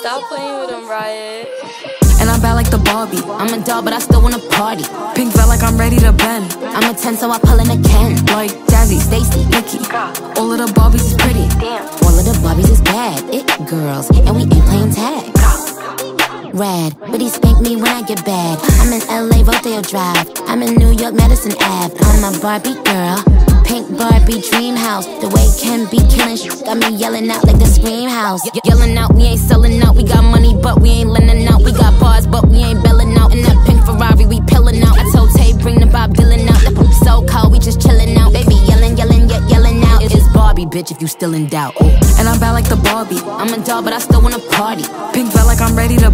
Stop playing with him, Riot. And I'm bad like the Barbie. I'm a doll, but I still wanna party. Pink felt like I'm ready to bend. I'm a 10, so I pull in a Ken. Like Jazzy, Stacy, Nikki. All of the Barbies is pretty. Damn. All of the Barbies is bad. It girls, and we ain't playing tag. Rad, but he spank me when I get bad. I'm in LA, Rodeo Drive. I'm in New York, Madison Ave. I'm a Barbie girl. Pink Barbie dream house. The way Ken be killing shit got me yelling out like the scream house. Ye- yelling out, we ain't selling out. We got money, but we ain't lending out. We got bars, but we ain't belling out. In that pink Ferrari, we pillin' out. I told Tay, bring the Bob Dylan out. The poop so cold, we just chillin' out. Baby yelling, yelling, yet yelling out. It's Barbie, bitch, if you still in doubt. And I'm bad like the Barbie. I'm a doll, but I still wanna party. Pink felt like I'm ready to